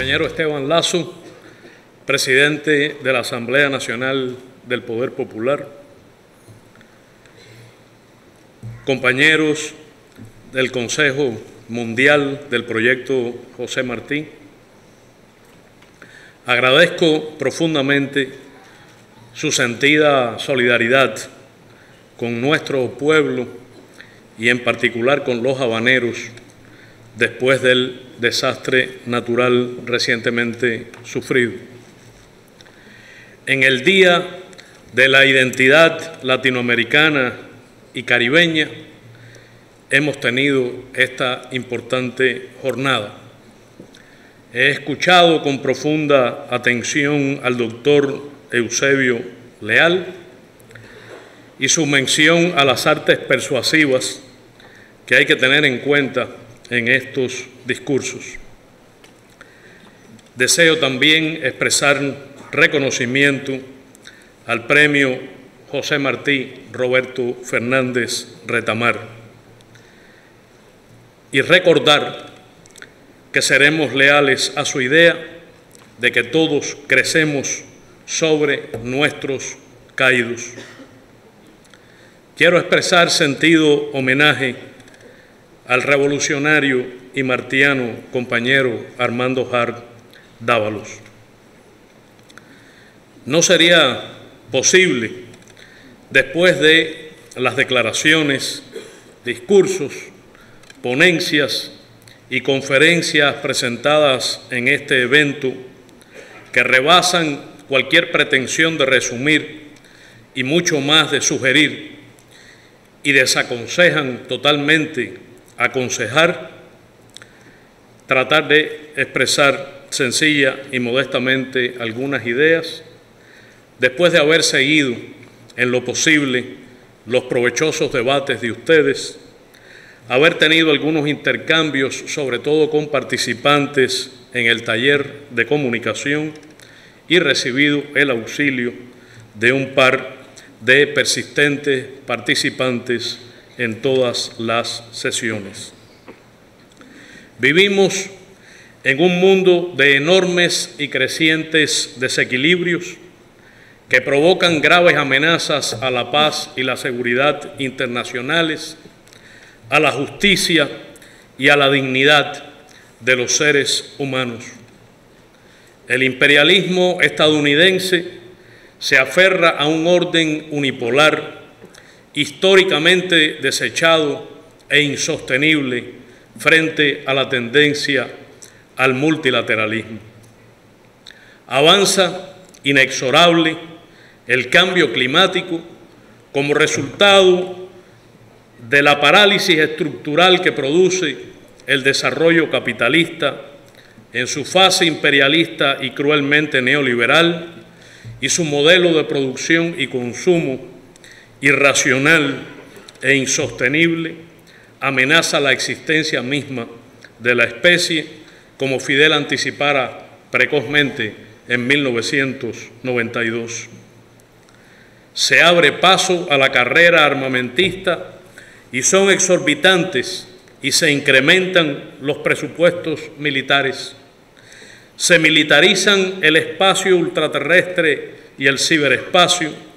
compañero Esteban Lazo, presidente de la Asamblea Nacional del Poder Popular, compañeros del Consejo Mundial del Proyecto José Martí, agradezco profundamente su sentida solidaridad con nuestro pueblo y en particular con los habaneros después del desastre natural recientemente sufrido. En el Día de la Identidad Latinoamericana y Caribeña hemos tenido esta importante jornada. He escuchado con profunda atención al doctor Eusebio Leal y su mención a las artes persuasivas que hay que tener en cuenta en estos discursos. Deseo también expresar reconocimiento al premio José Martí Roberto Fernández Retamar y recordar que seremos leales a su idea de que todos crecemos sobre nuestros caídos. Quiero expresar sentido homenaje al revolucionario y martiano compañero Armando Hart Dávalos. No sería posible, después de las declaraciones, discursos, ponencias y conferencias presentadas en este evento que rebasan cualquier pretensión de resumir y mucho más de sugerir y desaconsejan totalmente aconsejar, tratar de expresar sencilla y modestamente algunas ideas, después de haber seguido en lo posible los provechosos debates de ustedes, haber tenido algunos intercambios, sobre todo con participantes en el taller de comunicación y recibido el auxilio de un par de persistentes participantes en todas las sesiones. Vivimos en un mundo de enormes y crecientes desequilibrios que provocan graves amenazas a la paz y la seguridad internacionales, a la justicia y a la dignidad de los seres humanos. El imperialismo estadounidense se aferra a un orden unipolar históricamente desechado e insostenible frente a la tendencia al multilateralismo. Avanza inexorable el cambio climático como resultado de la parálisis estructural que produce el desarrollo capitalista en su fase imperialista y cruelmente neoliberal y su modelo de producción y consumo irracional e insostenible, amenaza la existencia misma de la especie, como Fidel anticipara precozmente en 1992. Se abre paso a la carrera armamentista y son exorbitantes y se incrementan los presupuestos militares. Se militarizan el espacio ultraterrestre y el ciberespacio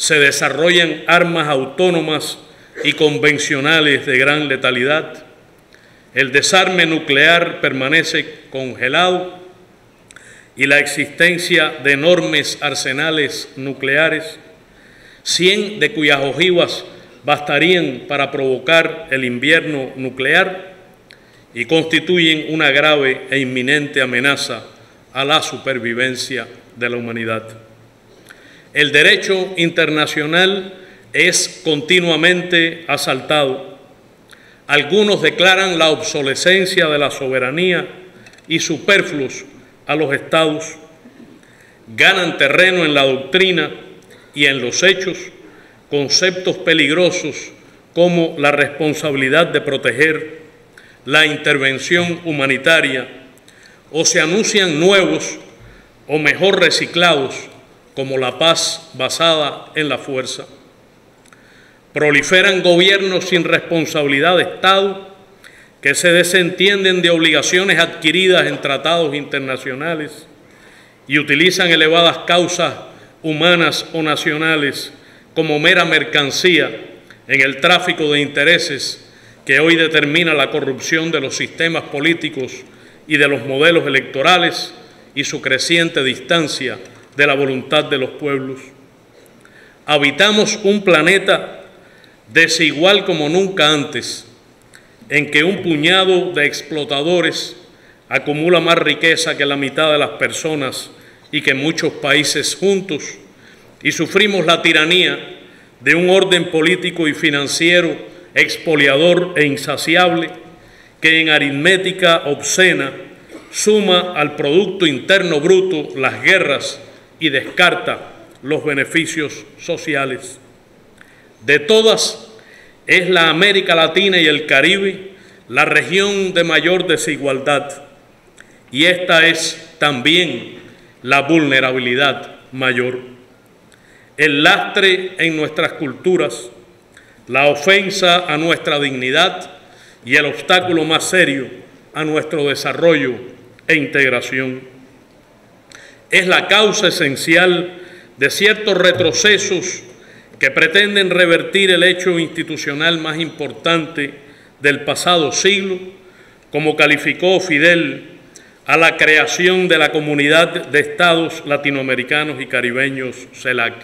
se desarrollan armas autónomas y convencionales de gran letalidad, el desarme nuclear permanece congelado y la existencia de enormes arsenales nucleares, 100 de cuyas ojivas bastarían para provocar el invierno nuclear y constituyen una grave e inminente amenaza a la supervivencia de la humanidad. El derecho internacional es continuamente asaltado. Algunos declaran la obsolescencia de la soberanía y superfluos a los estados. Ganan terreno en la doctrina y en los hechos conceptos peligrosos como la responsabilidad de proteger, la intervención humanitaria, o se anuncian nuevos o mejor reciclados como la paz basada en la fuerza. Proliferan gobiernos sin responsabilidad de Estado que se desentienden de obligaciones adquiridas en tratados internacionales y utilizan elevadas causas humanas o nacionales como mera mercancía en el tráfico de intereses que hoy determina la corrupción de los sistemas políticos y de los modelos electorales y su creciente distancia de la voluntad de los pueblos. Habitamos un planeta desigual como nunca antes, en que un puñado de explotadores acumula más riqueza que la mitad de las personas y que muchos países juntos, y sufrimos la tiranía de un orden político y financiero expoliador e insaciable que en aritmética obscena suma al Producto Interno Bruto las guerras y descarta los beneficios sociales. De todas, es la América Latina y el Caribe la región de mayor desigualdad y esta es también la vulnerabilidad mayor. El lastre en nuestras culturas, la ofensa a nuestra dignidad y el obstáculo más serio a nuestro desarrollo e integración. Es la causa esencial de ciertos retrocesos que pretenden revertir el hecho institucional más importante del pasado siglo, como calificó Fidel a la creación de la Comunidad de Estados Latinoamericanos y Caribeños, CELAC.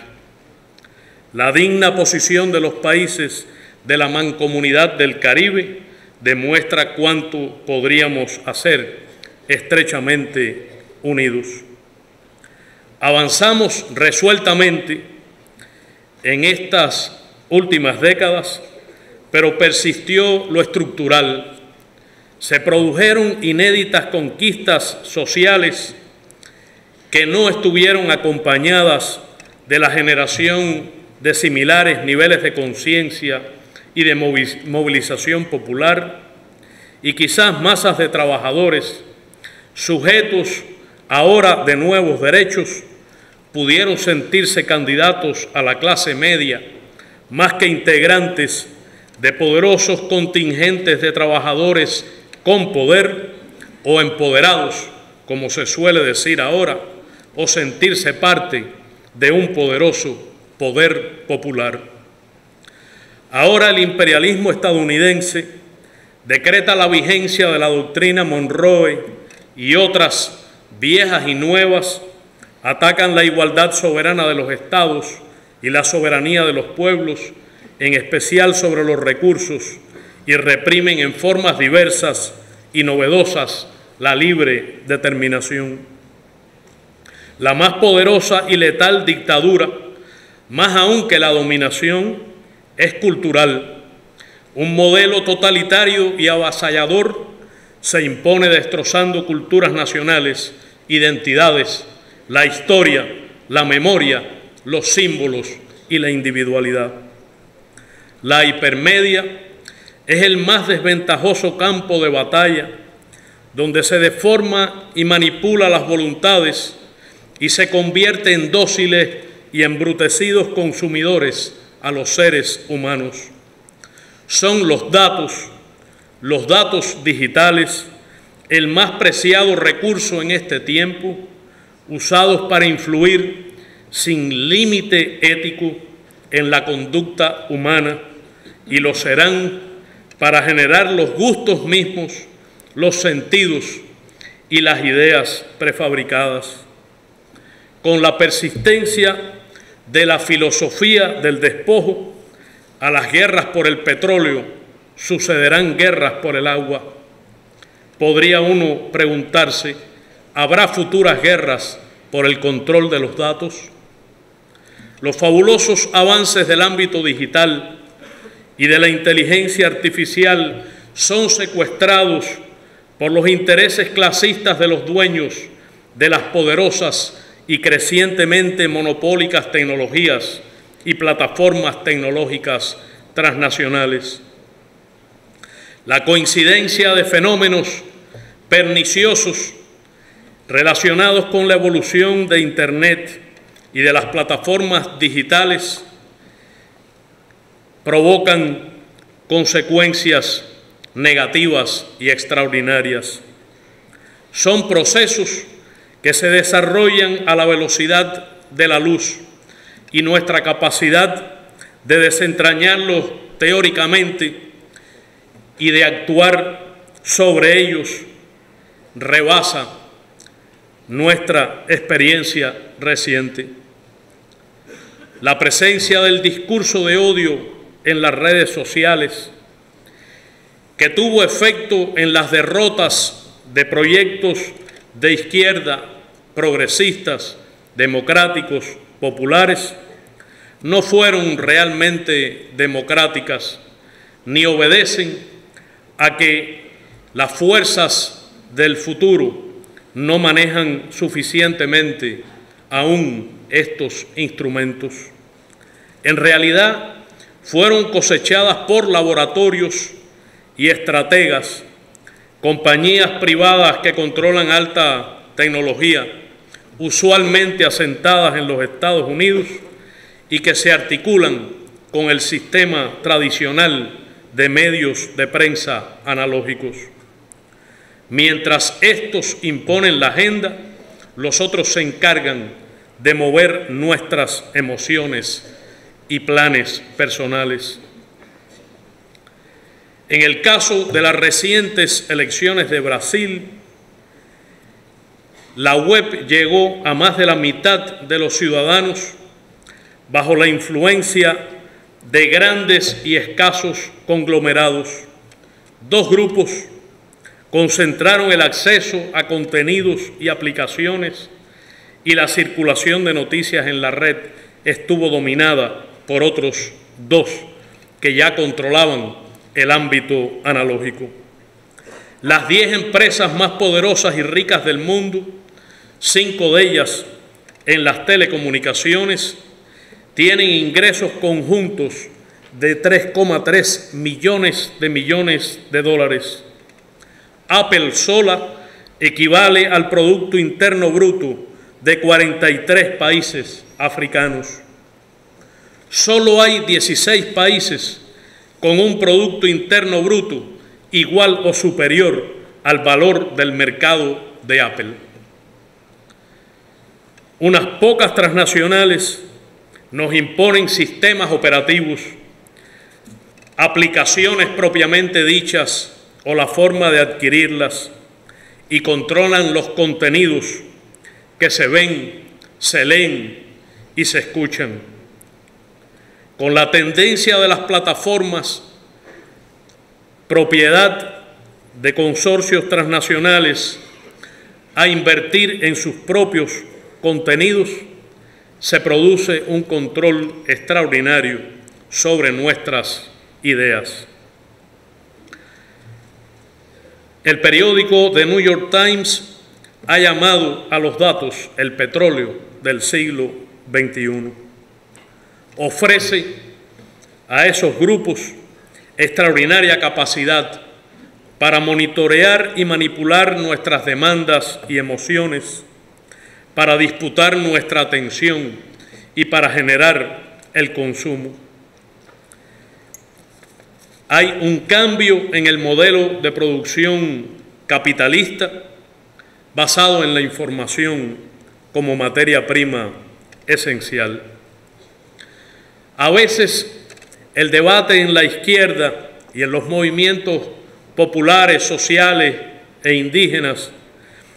La digna posición de los países de la mancomunidad del Caribe demuestra cuánto podríamos hacer estrechamente unidos. Avanzamos resueltamente en estas últimas décadas, pero persistió lo estructural. Se produjeron inéditas conquistas sociales que no estuvieron acompañadas de la generación de similares niveles de conciencia y de movilización popular y quizás masas de trabajadores sujetos ahora de nuevos derechos pudieron sentirse candidatos a la clase media más que integrantes de poderosos contingentes de trabajadores con poder o empoderados, como se suele decir ahora, o sentirse parte de un poderoso poder popular. Ahora el imperialismo estadounidense decreta la vigencia de la doctrina Monroe y otras viejas y nuevas atacan la igualdad soberana de los estados y la soberanía de los pueblos, en especial sobre los recursos, y reprimen en formas diversas y novedosas la libre determinación. La más poderosa y letal dictadura, más aún que la dominación, es cultural. Un modelo totalitario y avasallador se impone destrozando culturas nacionales, identidades, la historia, la memoria, los símbolos y la individualidad. La hipermedia es el más desventajoso campo de batalla donde se deforma y manipula las voluntades y se convierte en dóciles y embrutecidos consumidores a los seres humanos. Son los datos, los datos digitales, el más preciado recurso en este tiempo, usados para influir sin límite ético en la conducta humana y lo serán para generar los gustos mismos, los sentidos y las ideas prefabricadas. Con la persistencia de la filosofía del despojo a las guerras por el petróleo, sucederán guerras por el agua. Podría uno preguntarse, ¿habrá futuras guerras por el control de los datos? Los fabulosos avances del ámbito digital y de la inteligencia artificial son secuestrados por los intereses clasistas de los dueños de las poderosas y crecientemente monopólicas tecnologías y plataformas tecnológicas transnacionales. La coincidencia de fenómenos perniciosos relacionados con la evolución de Internet y de las plataformas digitales provocan consecuencias negativas y extraordinarias. Son procesos que se desarrollan a la velocidad de la luz y nuestra capacidad de desentrañarlos teóricamente y de actuar sobre ellos rebasa nuestra experiencia reciente. La presencia del discurso de odio en las redes sociales, que tuvo efecto en las derrotas de proyectos de izquierda, progresistas, democráticos, populares, no fueron realmente democráticas ni obedecen a que las fuerzas del futuro no manejan suficientemente aún estos instrumentos. En realidad, fueron cosechadas por laboratorios y estrategas, compañías privadas que controlan alta tecnología, usualmente asentadas en los Estados Unidos y que se articulan con el sistema tradicional de medios de prensa analógicos. Mientras estos imponen la agenda, los otros se encargan de mover nuestras emociones y planes personales. En el caso de las recientes elecciones de Brasil, la web llegó a más de la mitad de los ciudadanos bajo la influencia de grandes y escasos conglomerados. Dos grupos concentraron el acceso a contenidos y aplicaciones y la circulación de noticias en la red estuvo dominada por otros dos que ya controlaban el ámbito analógico. Las diez empresas más poderosas y ricas del mundo, cinco de ellas en las telecomunicaciones, tienen ingresos conjuntos de 3,3 millones de millones de dólares. Apple sola equivale al Producto Interno Bruto de 43 países africanos. Solo hay 16 países con un Producto Interno Bruto igual o superior al valor del mercado de Apple. Unas pocas transnacionales nos imponen sistemas operativos, aplicaciones propiamente dichas o la forma de adquirirlas y controlan los contenidos que se ven, se leen y se escuchan. Con la tendencia de las plataformas, propiedad de consorcios transnacionales, a invertir en sus propios contenidos, se produce un control extraordinario sobre nuestras ideas. El periódico The New York Times ha llamado a los datos el petróleo del siglo XXI. Ofrece a esos grupos extraordinaria capacidad para monitorear y manipular nuestras demandas y emociones para disputar nuestra atención y para generar el consumo. Hay un cambio en el modelo de producción capitalista basado en la información como materia prima esencial. A veces el debate en la izquierda y en los movimientos populares, sociales e indígenas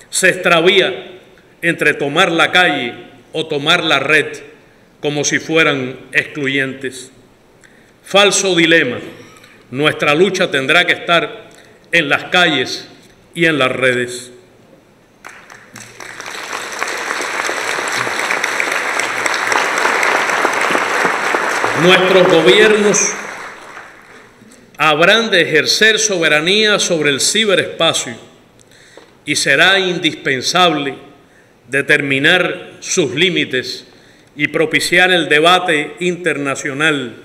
se extravía entre tomar la calle o tomar la red como si fueran excluyentes. Falso dilema. Nuestra lucha tendrá que estar en las calles y en las redes. Nuestros gobiernos habrán de ejercer soberanía sobre el ciberespacio y será indispensable determinar sus límites y propiciar el debate internacional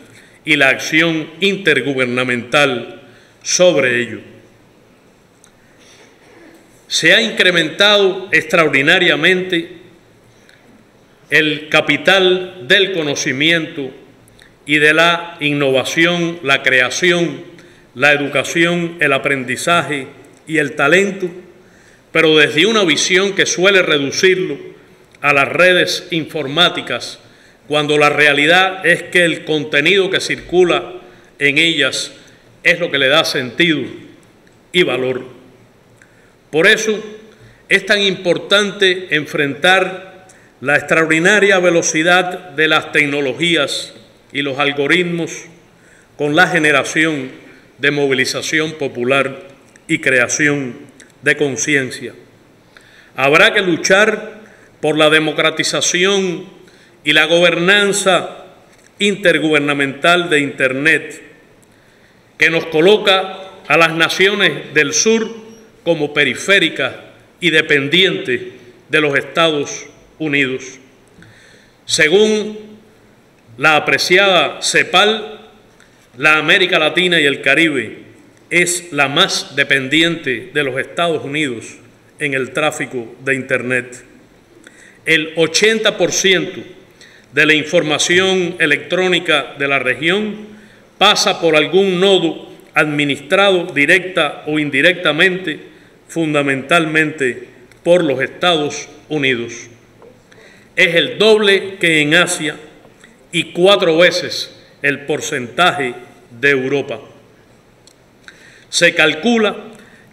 y la acción intergubernamental sobre ello. Se ha incrementado extraordinariamente el capital del conocimiento y de la innovación, la creación la educación, el aprendizaje y el talento, pero desde una visión que suele reducirlo a las redes informáticas, cuando la realidad es que el contenido que circula en ellas es lo que le da sentido y valor. Por eso es tan importante enfrentar la extraordinaria velocidad de las tecnologías y los algoritmos con la generación de movilización popular y creación de conciencia. Habrá que luchar por la democratización y la gobernanza intergubernamental de Internet, que nos coloca a las naciones del sur como periféricas y dependientes de los Estados Unidos. Según la apreciada CEPAL, la América Latina y el Caribe es la más dependiente de los Estados Unidos en el tráfico de Internet. El 80% de la información electrónica de la región pasa por algún nodo administrado directa o indirectamente, fundamentalmente por los Estados Unidos. Es el doble que en Asia y cuatro veces el porcentaje de Europa. Se calcula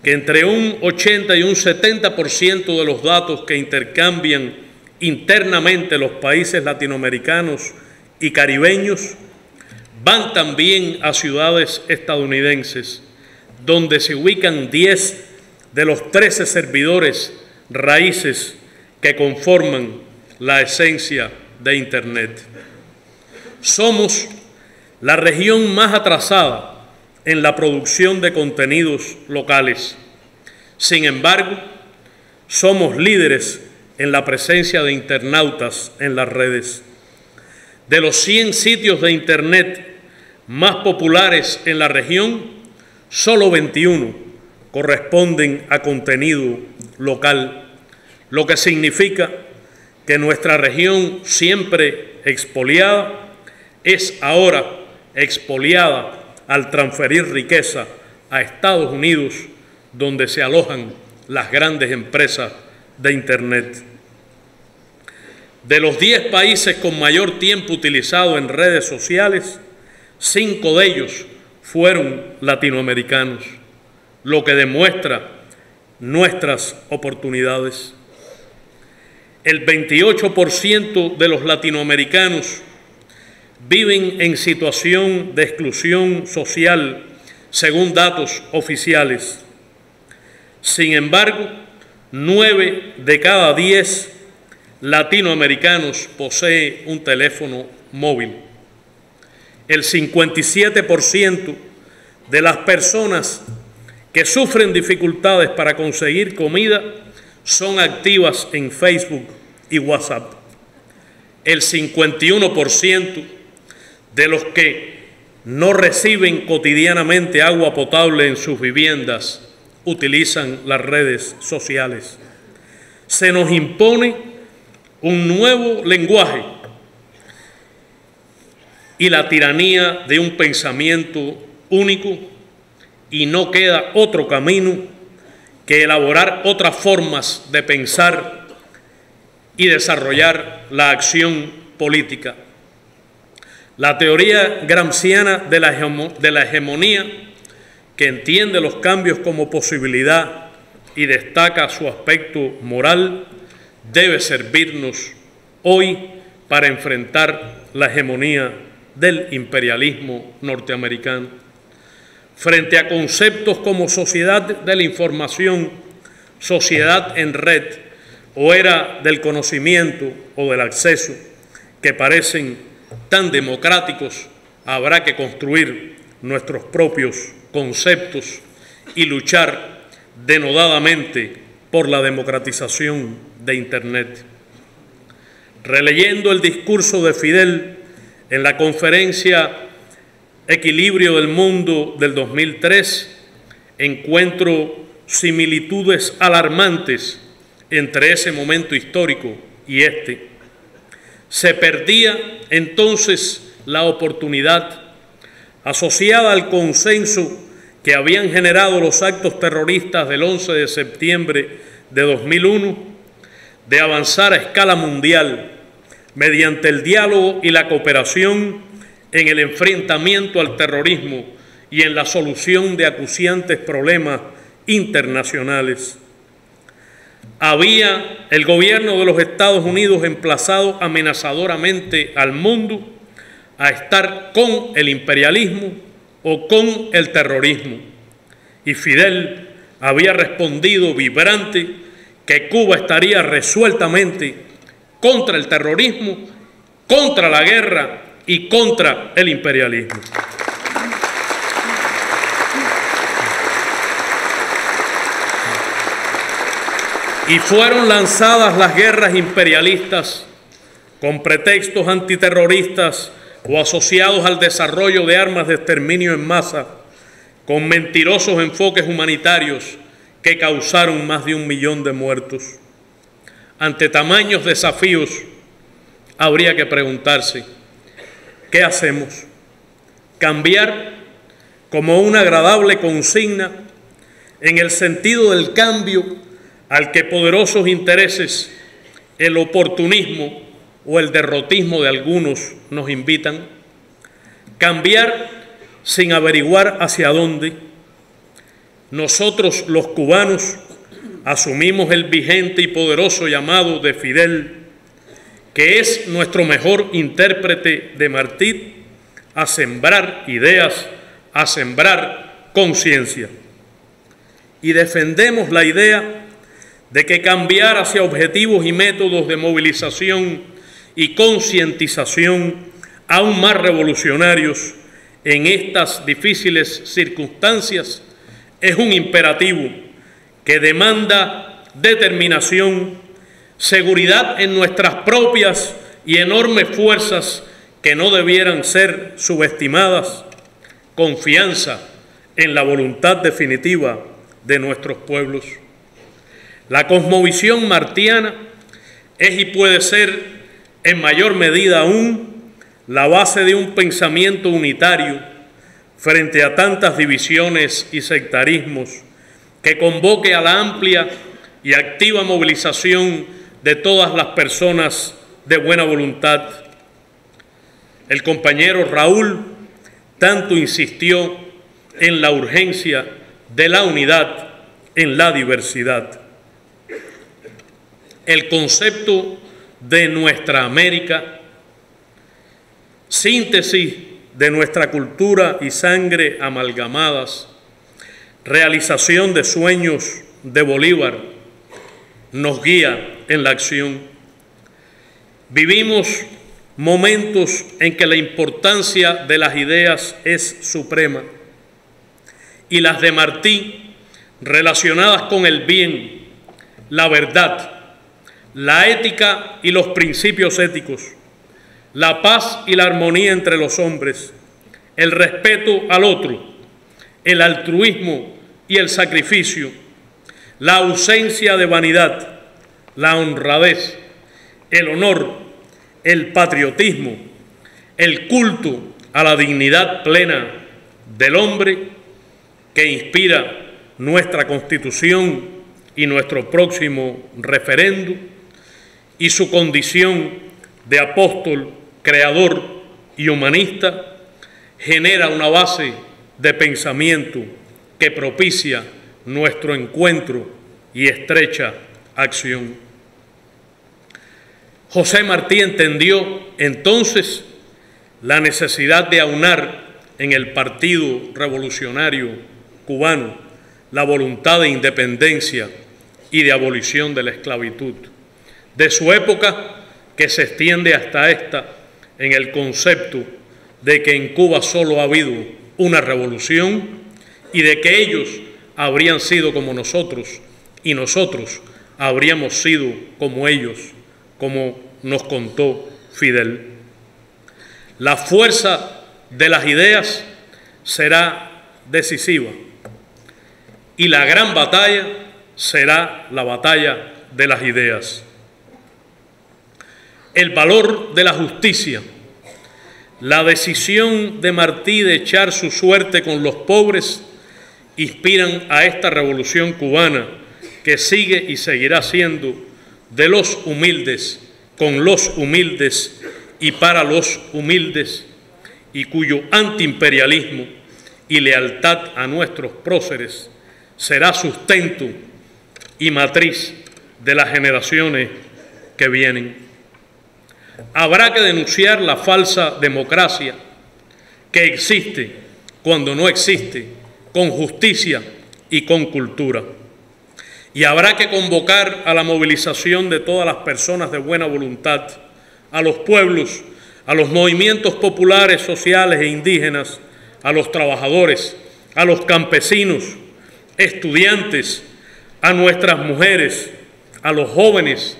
que entre un 80 y un 70% de los datos que intercambian internamente los países latinoamericanos y caribeños van también a ciudades estadounidenses, donde se ubican 10 de los 13 servidores raíces que conforman la esencia de Internet. Somos la región más atrasada en la producción de contenidos locales. Sin embargo, somos líderes en la presencia de internautas en las redes. De los 100 sitios de Internet más populares en la región, solo 21 corresponden a contenido local, lo que significa que nuestra región, siempre expoliada, es ahora expoliada al transferir riqueza a Estados Unidos, donde se alojan las grandes empresas de Internet. De los 10 países con mayor tiempo utilizado en redes sociales, cinco de ellos fueron latinoamericanos, lo que demuestra nuestras oportunidades. El 28% de los latinoamericanos viven en situación de exclusión social, según datos oficiales. Sin embargo, nueve de cada diez latinoamericanos posee un teléfono móvil. El 57% de las personas que sufren dificultades para conseguir comida son activas en Facebook y WhatsApp. El 51% de los que no reciben cotidianamente agua potable en sus viviendas utilizan las redes sociales. Se nos impone un nuevo lenguaje y la tiranía de un pensamiento único y no queda otro camino que elaborar otras formas de pensar y desarrollar la acción política. La teoría gramsciana de la, de la hegemonía, que entiende los cambios como posibilidad y destaca su aspecto moral, debe servirnos hoy para enfrentar la hegemonía del imperialismo norteamericano. Frente a conceptos como sociedad de la información, sociedad en red o era del conocimiento o del acceso, que parecen tan democráticos, habrá que construir nuestros propios conceptos y luchar denodadamente por la democratización de Internet. Releyendo el discurso de Fidel en la conferencia Equilibrio del Mundo del 2003, encuentro similitudes alarmantes entre ese momento histórico y este se perdía entonces la oportunidad asociada al consenso que habían generado los actos terroristas del 11 de septiembre de 2001, de avanzar a escala mundial mediante el diálogo y la cooperación en el enfrentamiento al terrorismo y en la solución de acuciantes problemas internacionales. Había el gobierno de los Estados Unidos emplazado amenazadoramente al mundo a estar con el imperialismo o con el terrorismo. Y Fidel había respondido vibrante que Cuba estaría resueltamente contra el terrorismo, contra la guerra y contra el imperialismo. Y fueron lanzadas las guerras imperialistas con pretextos antiterroristas o asociados al desarrollo de armas de exterminio en masa, con mentirosos enfoques humanitarios que causaron más de un millón de muertos. Ante tamaños desafíos, habría que preguntarse, ¿qué hacemos? ¿Cambiar como una agradable consigna en el sentido del cambio al que poderosos intereses, el oportunismo o el derrotismo de algunos nos invitan? ¿Cambiar sin averiguar hacia dónde? Nosotros los cubanos asumimos el vigente y poderoso llamado de Fidel, que es nuestro mejor intérprete de Martí, a sembrar ideas, a sembrar conciencia. Y defendemos la idea de que cambiar hacia objetivos y métodos de movilización y concientización aún más revolucionarios en estas difíciles circunstancias es un imperativo que demanda determinación, seguridad en nuestras propias y enormes fuerzas que no debieran ser subestimadas, confianza en la voluntad definitiva de nuestros pueblos. La cosmovisión martiana es y puede ser en mayor medida aún la base de un pensamiento unitario frente a tantas divisiones y sectarismos, que convoque a la amplia y activa movilización de todas las personas de buena voluntad. El compañero Raúl tanto insistió en la urgencia de la unidad en la diversidad. El concepto de nuestra América, síntesis de nuestra cultura y sangre amalgamadas, realización de sueños de Bolívar, nos guía en la acción. Vivimos momentos en que la importancia de las ideas es suprema y las de Martí relacionadas con el bien, la verdad, la ética y los principios éticos la paz y la armonía entre los hombres, el respeto al otro, el altruismo y el sacrificio, la ausencia de vanidad, la honradez, el honor, el patriotismo, el culto a la dignidad plena del hombre que inspira nuestra constitución y nuestro próximo referendo y su condición de apóstol creador y humanista, genera una base de pensamiento que propicia nuestro encuentro y estrecha acción. José Martí entendió entonces la necesidad de aunar en el Partido Revolucionario cubano la voluntad de independencia y de abolición de la esclavitud. De su época, que se extiende hasta esta, en el concepto de que en Cuba solo ha habido una revolución y de que ellos habrían sido como nosotros y nosotros habríamos sido como ellos, como nos contó Fidel. La fuerza de las ideas será decisiva y la gran batalla será la batalla de las ideas el valor de la justicia, la decisión de Martí de echar su suerte con los pobres inspiran a esta revolución cubana que sigue y seguirá siendo de los humildes, con los humildes y para los humildes, y cuyo antiimperialismo y lealtad a nuestros próceres será sustento y matriz de las generaciones que vienen. Habrá que denunciar la falsa democracia que existe cuando no existe, con justicia y con cultura. Y habrá que convocar a la movilización de todas las personas de buena voluntad, a los pueblos, a los movimientos populares, sociales e indígenas, a los trabajadores, a los campesinos, estudiantes, a nuestras mujeres, a los jóvenes,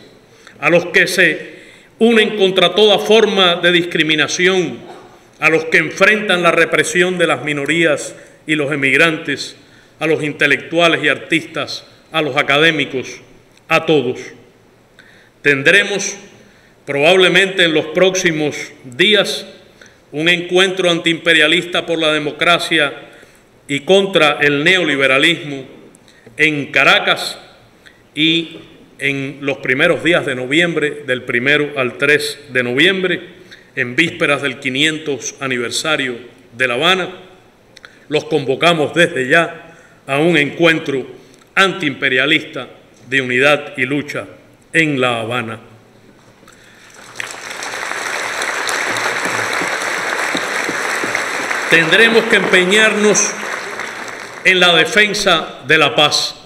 a los que se unen contra toda forma de discriminación, a los que enfrentan la represión de las minorías y los emigrantes, a los intelectuales y artistas, a los académicos, a todos. Tendremos probablemente en los próximos días un encuentro antiimperialista por la democracia y contra el neoliberalismo en Caracas y en los primeros días de noviembre, del primero al 3 de noviembre, en vísperas del 500 aniversario de La Habana, los convocamos desde ya a un encuentro antiimperialista de unidad y lucha en La Habana. Tendremos que empeñarnos en la defensa de la paz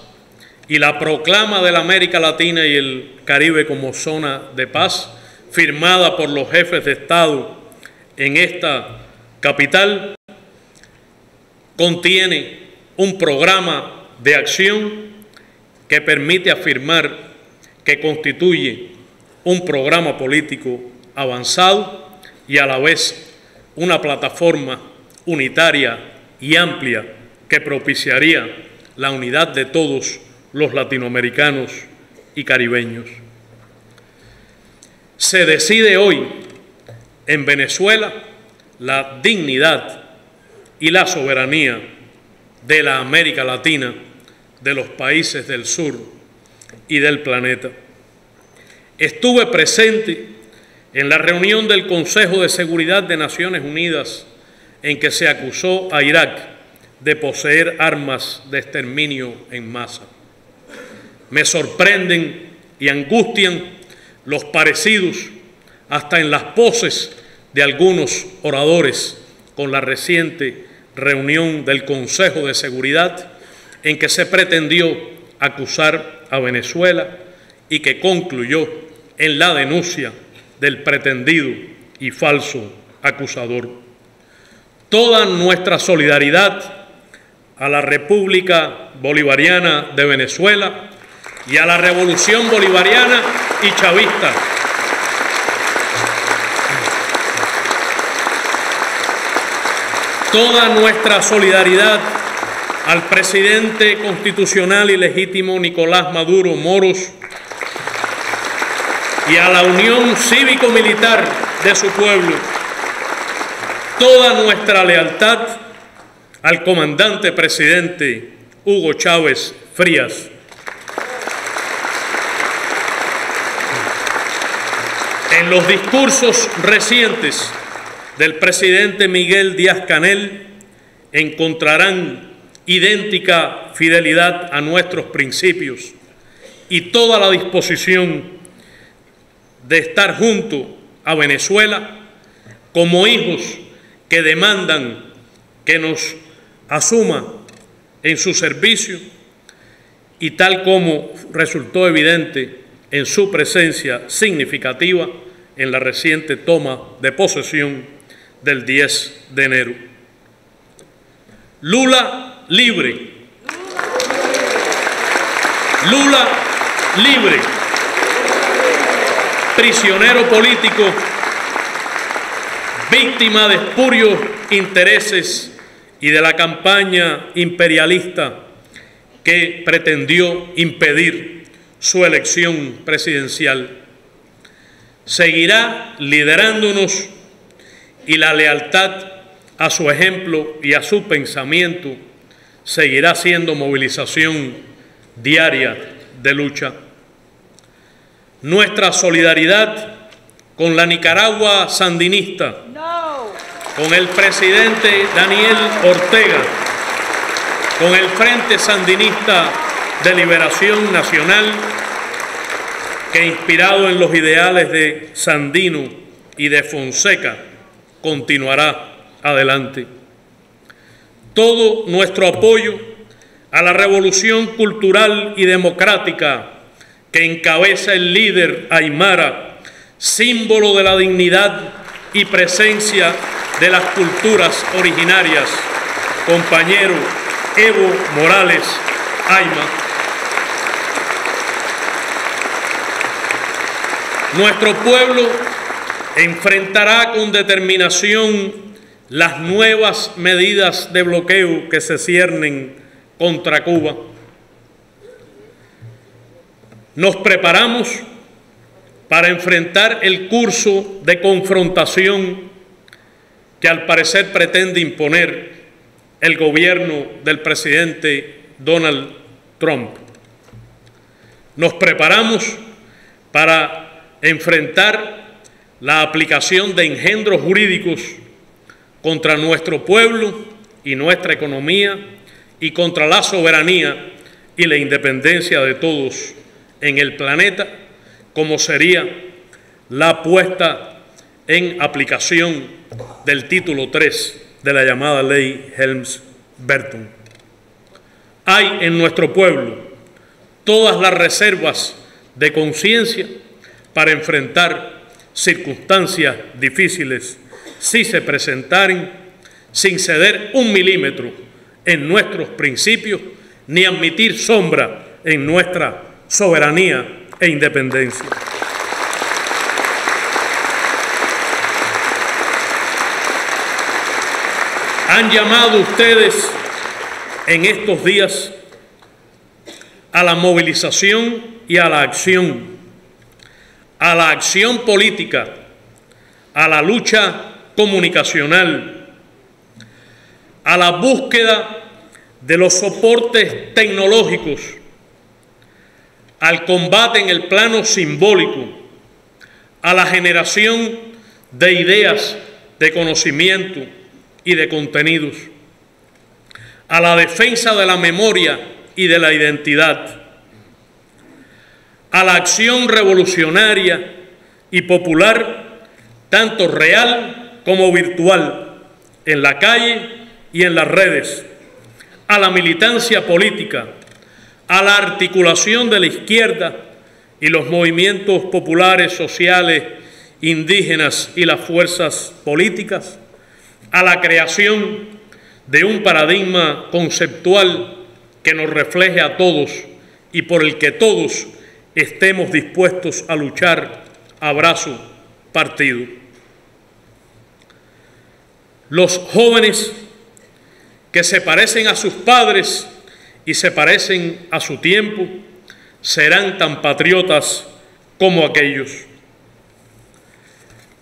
y la proclama de la América Latina y el Caribe como zona de paz, firmada por los jefes de Estado en esta capital, contiene un programa de acción que permite afirmar que constituye un programa político avanzado y a la vez una plataforma unitaria y amplia que propiciaría la unidad de todos los latinoamericanos y caribeños. Se decide hoy en Venezuela la dignidad y la soberanía de la América Latina, de los países del sur y del planeta. Estuve presente en la reunión del Consejo de Seguridad de Naciones Unidas en que se acusó a Irak de poseer armas de exterminio en masa. Me sorprenden y angustian los parecidos hasta en las poses de algunos oradores con la reciente reunión del Consejo de Seguridad en que se pretendió acusar a Venezuela y que concluyó en la denuncia del pretendido y falso acusador. Toda nuestra solidaridad a la República Bolivariana de Venezuela y a la Revolución Bolivariana y Chavista. Toda nuestra solidaridad al presidente constitucional y legítimo Nicolás Maduro Moros y a la Unión Cívico-Militar de su pueblo toda nuestra lealtad al comandante presidente Hugo Chávez Frías. En los discursos recientes del presidente Miguel Díaz Canel encontrarán idéntica fidelidad a nuestros principios y toda la disposición de estar junto a Venezuela como hijos que demandan que nos asuma en su servicio y tal como resultó evidente en su presencia significativa en la reciente toma de posesión del 10 de enero. Lula libre. Lula libre. Prisionero político víctima de espurios intereses y de la campaña imperialista que pretendió impedir su elección presidencial. Seguirá liderándonos y la lealtad a su ejemplo y a su pensamiento seguirá siendo movilización diaria de lucha. Nuestra solidaridad con la Nicaragua sandinista, con el presidente Daniel Ortega, con el Frente Sandinista de Liberación Nacional, que inspirado en los ideales de Sandino y de Fonseca, continuará adelante. Todo nuestro apoyo a la revolución cultural y democrática que encabeza el líder Aymara, símbolo de la dignidad y presencia de las culturas originarias, compañero Evo Morales Ayma. Nuestro pueblo enfrentará con determinación las nuevas medidas de bloqueo que se ciernen contra Cuba. Nos preparamos para enfrentar el curso de confrontación que al parecer pretende imponer el gobierno del presidente Donald Trump. Nos preparamos para enfrentar la aplicación de engendros jurídicos contra nuestro pueblo y nuestra economía y contra la soberanía y la independencia de todos en el planeta, como sería la puesta en aplicación del título 3 de la llamada ley Helms-Burton. Hay en nuestro pueblo todas las reservas de conciencia para enfrentar circunstancias difíciles, si se presentaren, sin ceder un milímetro en nuestros principios, ni admitir sombra en nuestra soberanía e independencia. Han llamado ustedes en estos días a la movilización y a la acción a la acción política, a la lucha comunicacional, a la búsqueda de los soportes tecnológicos, al combate en el plano simbólico, a la generación de ideas, de conocimiento y de contenidos, a la defensa de la memoria y de la identidad, a la acción revolucionaria y popular, tanto real como virtual, en la calle y en las redes, a la militancia política, a la articulación de la izquierda y los movimientos populares, sociales, indígenas y las fuerzas políticas, a la creación de un paradigma conceptual que nos refleje a todos y por el que todos estemos dispuestos a luchar abrazo partido. Los jóvenes que se parecen a sus padres y se parecen a su tiempo serán tan patriotas como aquellos.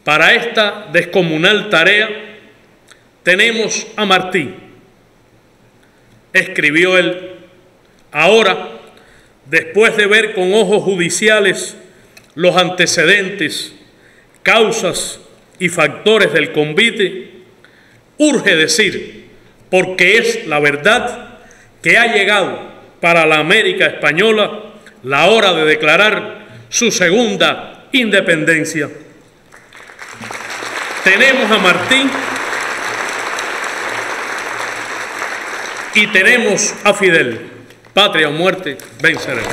Para esta descomunal tarea tenemos a Martí. Escribió él, ahora después de ver con ojos judiciales los antecedentes, causas y factores del convite, urge decir, porque es la verdad, que ha llegado para la América española la hora de declarar su segunda independencia. Tenemos a Martín y tenemos a Fidel. Patria o muerte, venceremos.